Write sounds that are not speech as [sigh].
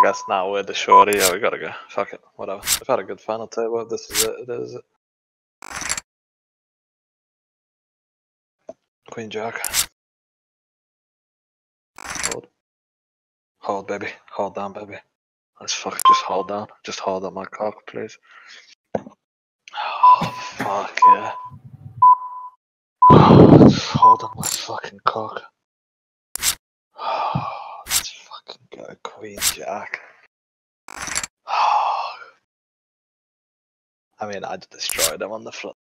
guess now we're the shorty. Yeah, we gotta go. Fuck it. Whatever. We've had a good final table. this is it. It is it. Queen Jack. Hold. Hold, baby. Hold down, baby. Let's fuck. Just hold down. Just hold on my cock, please. Oh, fuck yeah. [sighs] Just hold on my fucking cock. Let's go, Queen Jack. [sighs] I mean, I'd destroyed him on the front.